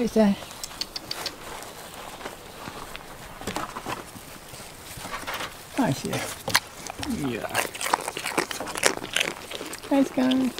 goes there. Nice, yeah. Yeah. Nice, guys.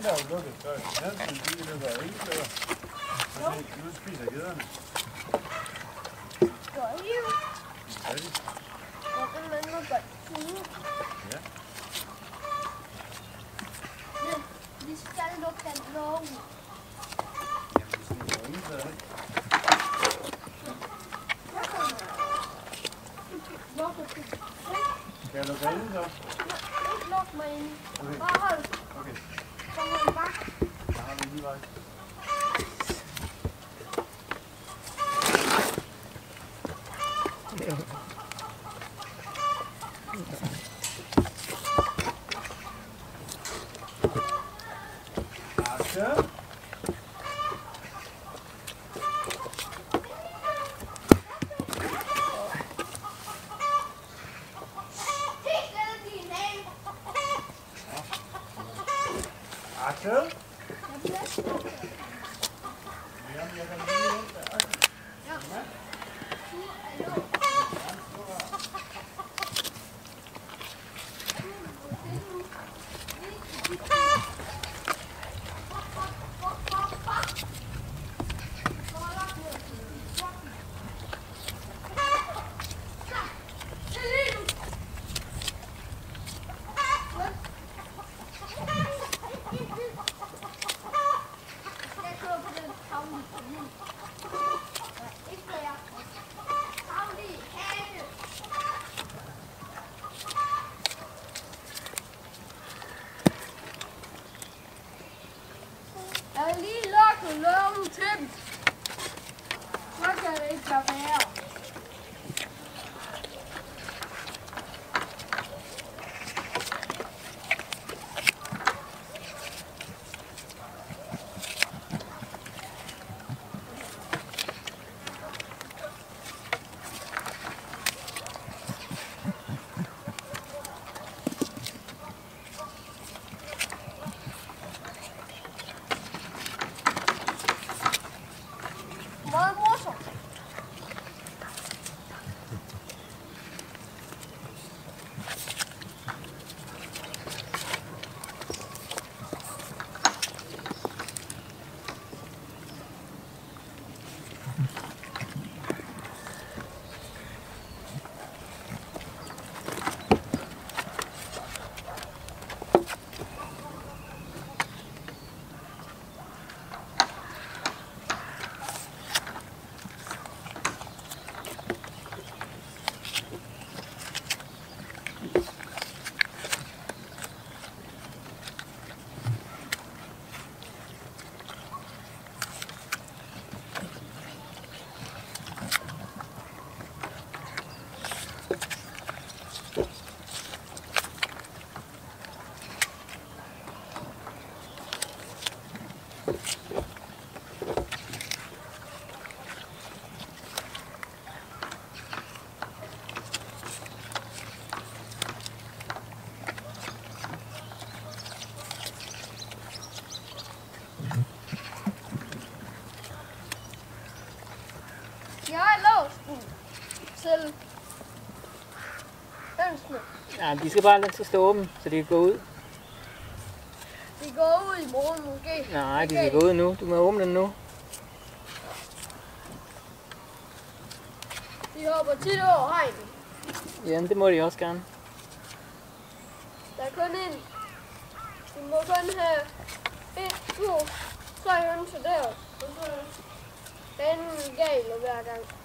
den der jo lukket før. Den lige løbe af ikke før. Så det nu spiser gederne. Gå hiv. Er de? Og den anden godt tude. Ja. Men vi skal lukke den låg. Jamen, de spiser ingen før, ikke? Det. Skal jeg lukke inden så? Ikke luk mig ind. Okay. Bare hold. Okay, Cảm ơn. Aske. Jeg Ja, de skal bare lade til stå åben, så de kan gå ud. De går ud i morgen måske. Nej, de skal gå ud nu. Du må åbne den nu. De hopper tit over hegnet. Jamen, det må de også gerne. Der er kun en. De må kun have et, to, tre hønser der. Og så den gale hver gang.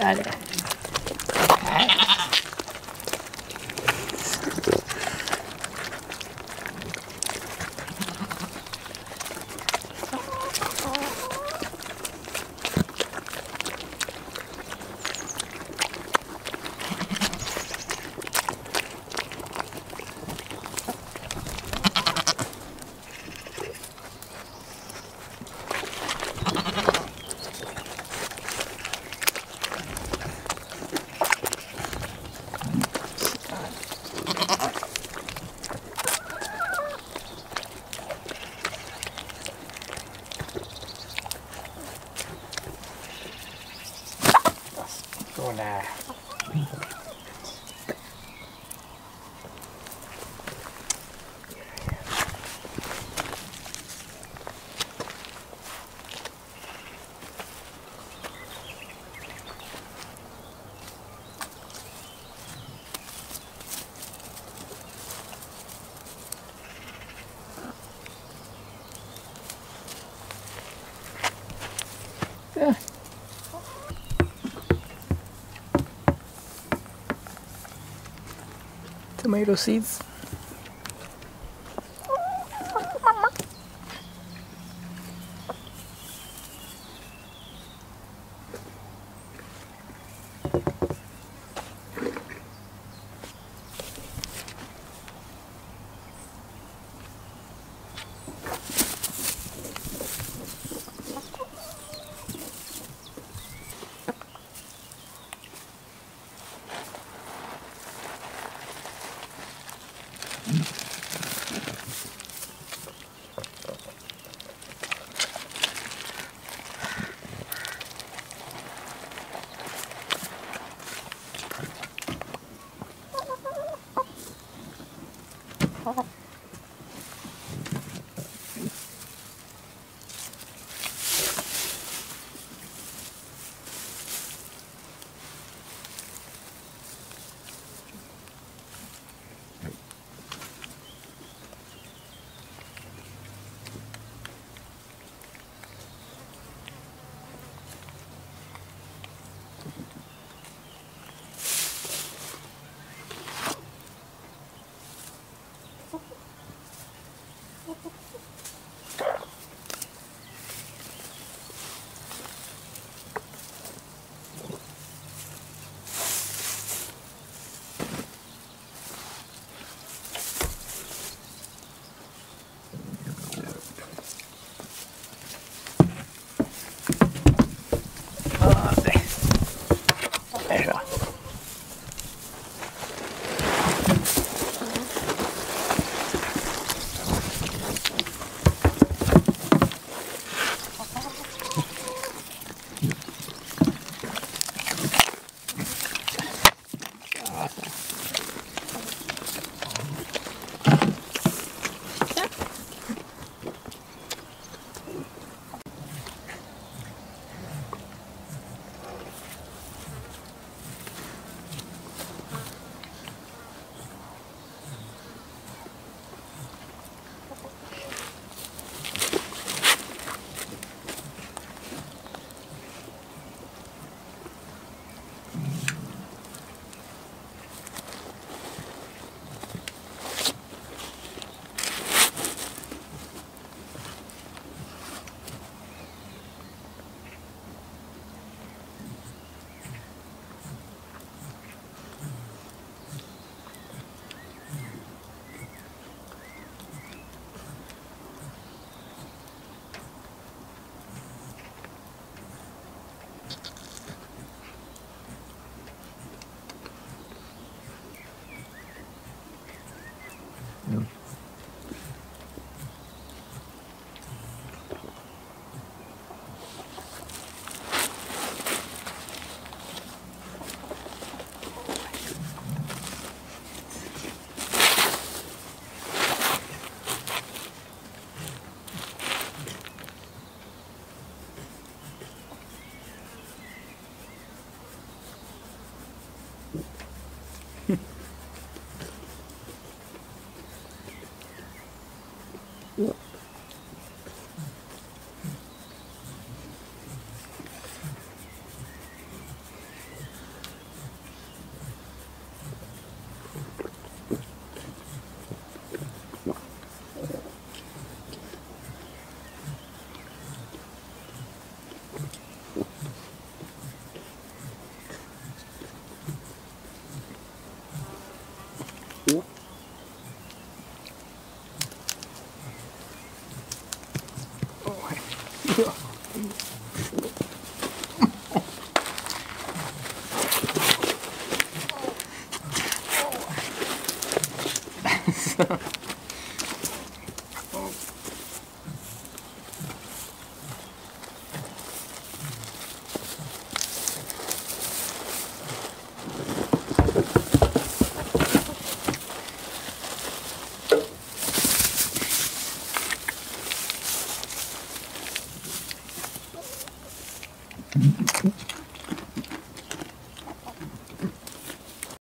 Ja, Tomato seeds.